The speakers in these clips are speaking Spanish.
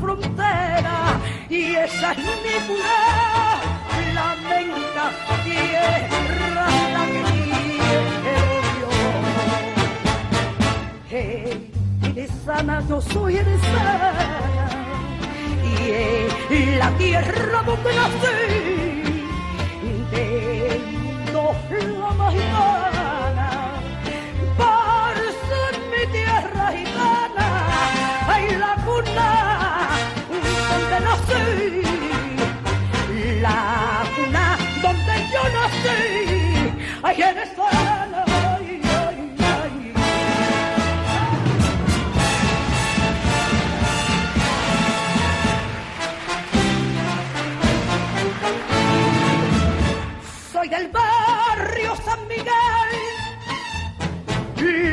frontera y esa es mi pura lamenta tierra la que quiero yo. Sana, yo soy eres sana y la tierra donde nací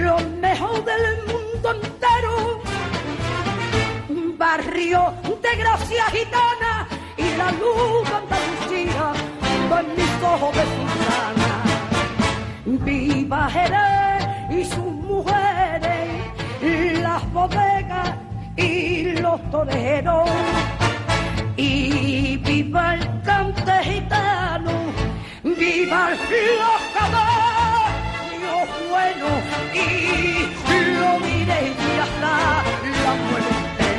lo mejor del mundo entero. Un barrio de gracia gitana y la luz de Andalucía con mis ojos de sultana. Viva Jerez y sus mujeres, las bodegas y los toreros. Y viva el cante gitano vivan los caballos y lo diré hasta la muerte.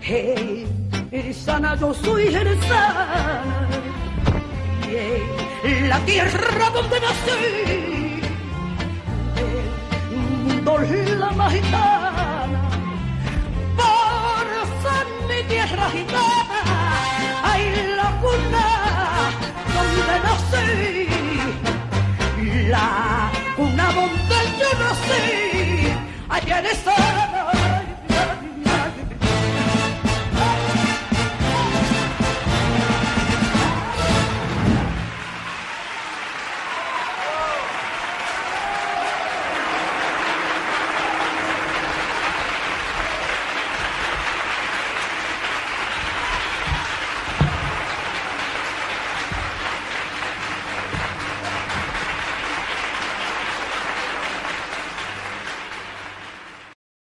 Hey, eres sana, yo soy sana. Yeah, la tierra donde nací, el mundo la más gitana, por ser mi tierra gitana, hay la cuna donde nací.